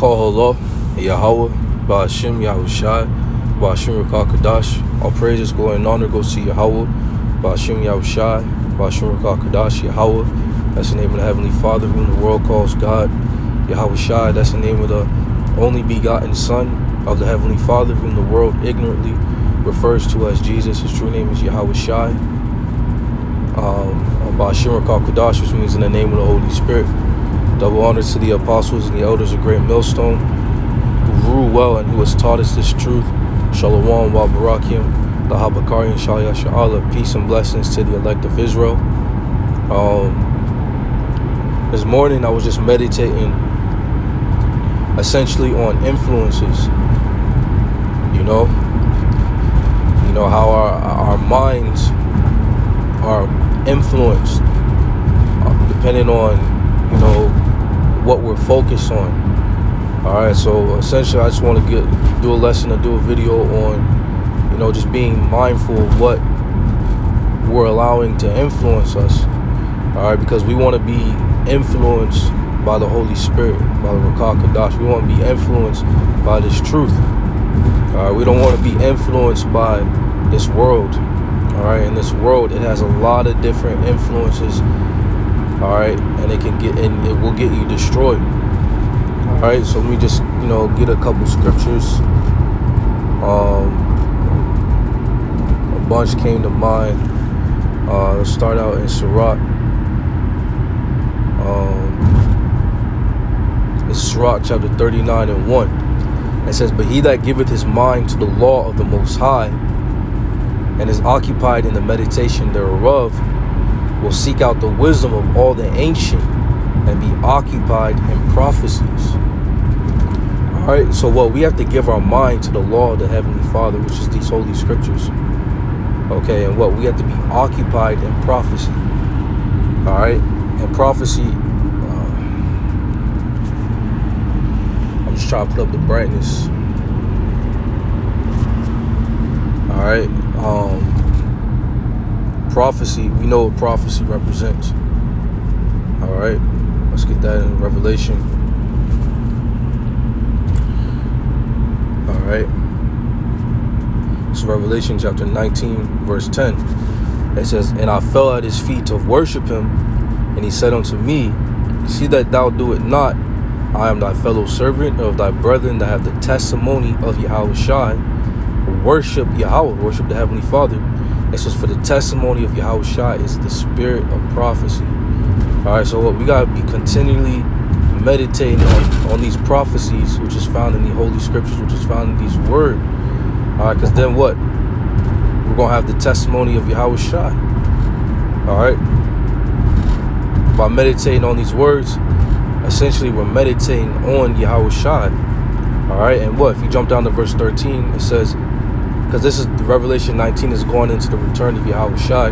call Allah, Yahweh, Ba'ashim, Yahushai, Ba'ashim Rakakadash. All praises, glory, and honor goes to Yahweh, Ba'ashim Yahushai, Ba'ashim Rakakadash, Yahweh. That's the name of the Heavenly Father, whom the world calls God. Yahweh Shai, that's the name of the only begotten Son of the Heavenly Father, whom the world ignorantly refers to as Jesus. His true name is Yahweh Shai. Um, Ba'ashim which means in the name of the Holy Spirit. Double honor to the apostles and the elders of Great Millstone, who rule well and who has taught us this truth. Shalom wa barakim, the Habakari and Sha'ala. Peace and blessings to the elect of Israel. Um, this morning I was just meditating essentially on influences. You know, you know how our our minds are influenced uh, depending on you know what we're focused on. All right, so essentially, I just want to get do a lesson or do a video on, you know, just being mindful of what we're allowing to influence us. All right, because we want to be influenced by the Holy Spirit, by the Rakah Kadash. We want to be influenced by this truth. All right, we don't want to be influenced by this world. All right, in this world, it has a lot of different influences all right and it can get and it will get you destroyed. All right so let me just you know get a couple scriptures. Um a bunch came to mind. Uh let's start out in Sirach. Um it's Sirach chapter 39 and 1 it says but he that giveth his mind to the law of the most high and is occupied in the meditation thereof will seek out the wisdom of all the ancient and be occupied in prophecies. All right, so what we have to give our mind to the law of the Heavenly Father, which is these holy scriptures. Okay, and what we have to be occupied in prophecy. All right, and prophecy. Uh, I'm just trying to put up the brightness. All right. Um, prophecy, we know what prophecy represents. All right, let's get that in Revelation. All right, it's Revelation chapter 19, verse 10. It says, And I fell at his feet to worship him, and he said unto me, See that thou do it not. I am thy fellow servant of thy brethren that have the testimony of Yahweh Shai. Worship Yahweh, worship the Heavenly Father. It says, For the testimony of Yahweh Shai is the spirit of prophecy. All right, so what we got to be continually meditating on, on these prophecies, which is found in the Holy Scriptures, which is found in these Word. All right, because then what? We're going to have the testimony of Yahweh. All right? By meditating on these words, essentially we're meditating on Yahweh. All right, and what? If you jump down to verse 13, it says, because this is Revelation 19 is going into the return of Yahweh Shai.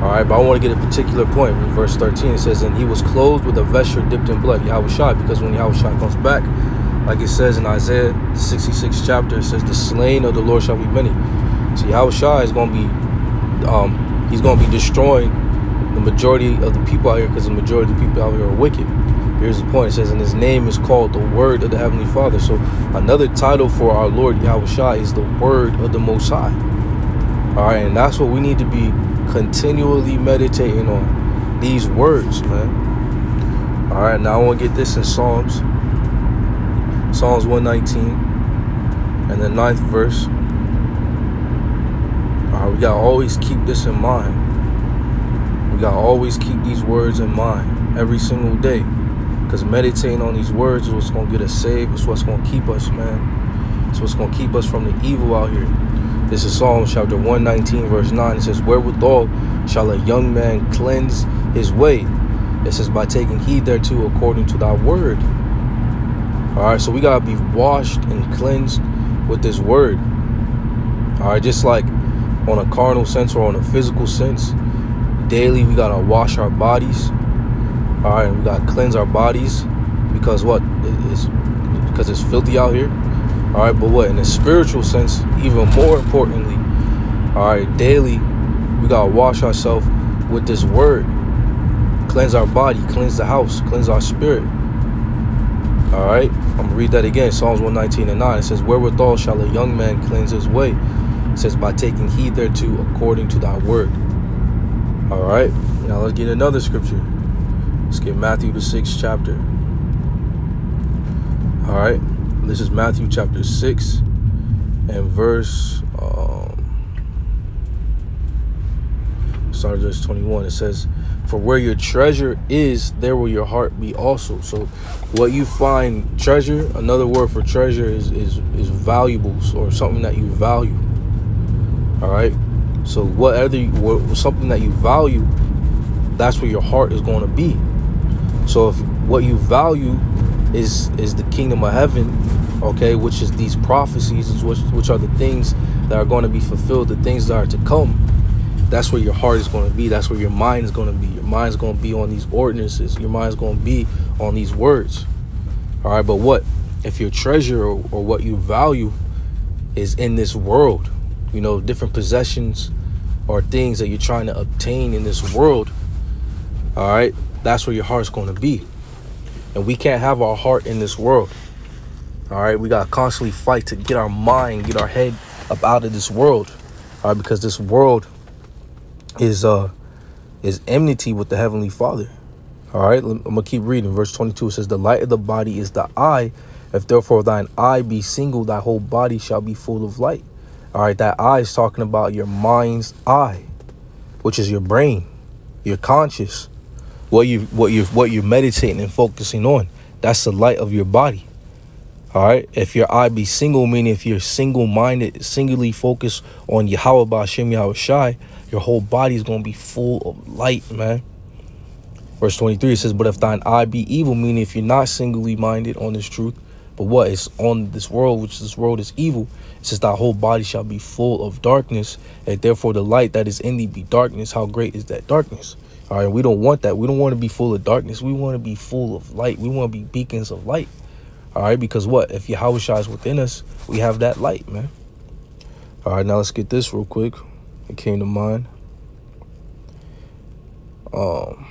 All right, but I want to get a particular point. In verse 13, it says, And he was clothed with a vesture dipped in blood, Yahweh Shai, because when Yahweh Shai comes back, like it says in Isaiah 66 chapter, it says, The slain of the Lord shall be many. So Yahweh Shai is going to be, um, he's going to be destroying the majority of the people out here because the majority of the people out here are wicked. Here's the point. It says, and his name is called the Word of the Heavenly Father. So another title for our Lord Yahweh is the Word of the Most High. All right, and that's what we need to be continually meditating on. These words, man. All right, now I want to get this in Psalms. Psalms 119 and the ninth verse. All right, we got to always keep this in mind. We got to always keep these words in mind every single day. Because meditating on these words is what's going to get us saved. It's what's going to keep us, man. It's what's going to keep us from the evil out here. This is Psalm chapter 119, verse 9. It says, Wherewithal shall a young man cleanse his way? It says, By taking heed thereto according to thy word. All right, so we got to be washed and cleansed with this word. All right, just like on a carnal sense or on a physical sense, daily we got to wash our bodies all right we gotta cleanse our bodies because what it's because it's filthy out here all right but what in a spiritual sense even more importantly all right daily we gotta wash ourselves with this word cleanse our body cleanse the house cleanse our spirit All right, I'm gonna read that again. Psalms 119 and 9. It says, Wherewithal shall a young man cleanse his way? It says, By taking heed thereto according to thy word. All right, now let's get another scripture. Let's get Matthew, the sixth chapter. All right, this is Matthew chapter 6 and verse. Um, start verse 21. It says, for where your treasure is, there will your heart be also. So what you find treasure, another word for treasure is is, is valuables or something that you value. All right. So whatever you, what, something that you value, that's where your heart is going to be. So if what you value is is the kingdom of heaven, okay, which is these prophecies, which which are the things that are going to be fulfilled, the things that are to come that's where your heart is going to be. That's where your mind is going to be. Your mind is going to be on these ordinances. Your mind is going to be on these words. All right, but what if your treasure or, or what you value is in this world? You know, different possessions or things that you're trying to obtain in this world. All right, that's where your heart's going to be. And we can't have our heart in this world. All right, we got to constantly fight to get our mind, get our head up out of this world. All right, because this world is uh is enmity with the heavenly father. All right? I'm gonna keep reading. Verse 22 it says the light of the body is the eye. If therefore thine eye be single thy whole body shall be full of light. All right? That eye is talking about your mind's eye which is your brain your conscious what you what you what you're meditating and focusing on that's the light of your body all right if your eye be single meaning if you're single-minded singularly focused on yahweh Ba'ashem Yahweh Shai your whole body is going to be full of light, man. Verse 23 it says, But if thine eye be evil, meaning if you're not singly minded on this truth, but what is on this world, which this world is evil, it says thy whole body shall be full of darkness, and therefore the light that is in thee be darkness. How great is that darkness? All right, we don't want that. We don't want to be full of darkness. We want to be full of light. We want to be beacons of light. All right, because what? If Yahweh is within us, we have that light, man. All right, now let's get this real quick it came to mind. Um,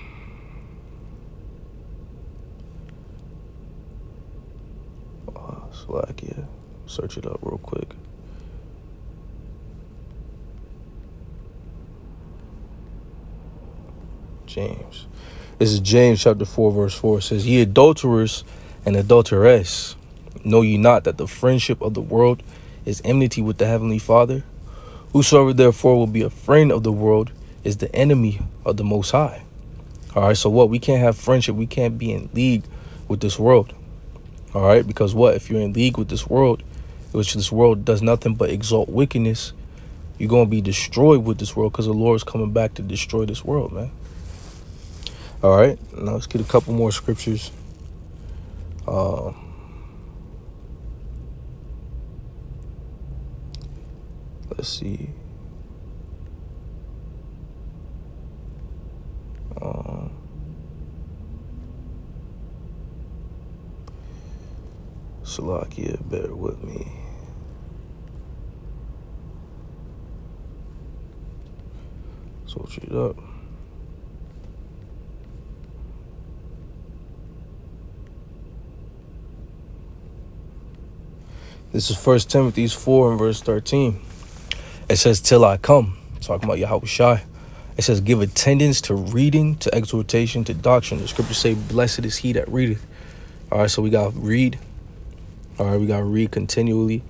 uh, Slovakia. Search it up real quick. James. This is James chapter 4, verse 4. It says, Ye adulterers and adulteress, know ye not that the friendship of the world is enmity with the heavenly Father? Whosoever therefore will be a friend of the world is the enemy of the Most High. All right, so what? We can't have friendship. We can't be in league with this world. All right, because what? If you're in league with this world, which this world does nothing but exalt wickedness, you're going to be destroyed with this world because the Lord is coming back to destroy this world, man. All right, now let's get a couple more scriptures. Uh, let's see. Um, Slovakia, bear with me. Switch it up. This is First Timothy 4 and verse 13. It says, till I come. Talking about Yahweh Shai. It says, give attendance to reading, to exhortation, to doctrine. The scriptures say, blessed is he that readeth. All right, so we got read. All right, we got read continually.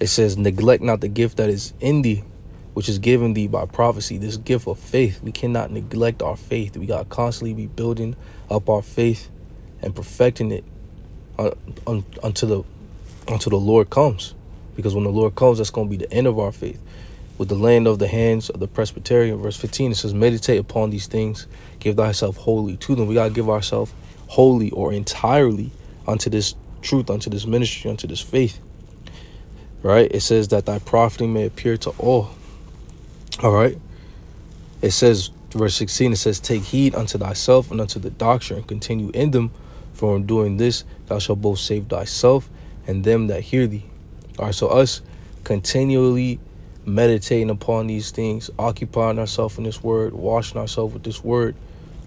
It says, neglect not the gift that is in thee, which is given thee by prophecy. This gift of faith. We cannot neglect our faith. We got to constantly be building up our faith and perfecting it uh, until the until the Lord comes. Because when the Lord comes, that's going to be the end of our faith. With the land of the hands of the presbytery, verse 15, it says, Meditate upon these things, give thyself wholly to them. We got to give ourselves wholly or entirely unto this truth, unto this ministry, unto this faith. Right? It says that thy profiting may appear to all. All right? It says, verse 16, it says, Take heed unto thyself and unto the doctrine, and continue in them, for in doing this thou shalt both save thyself and them that hear thee. All right, so us continually meditating upon these things, occupying ourselves in this word, washing ourselves with this word.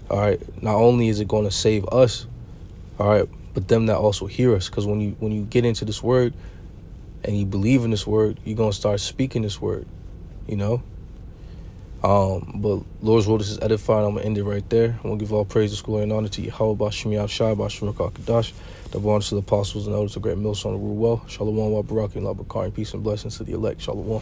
All right, not only is it going to save us, all right, but them that also hear us. Because when you when you get into this word and you believe in this word, you're gonna start speaking this word. You know. Um, but Lord's word is edified. I'm gonna end it right there. I'm gonna give all praise, glory, and honor to Yahweh, Bashim Shai, Bashim Kadash, double honor to the apostles and elders, the great millstone of rule well. Shalom, wa barak, and peace and blessings to the elect. Shalom.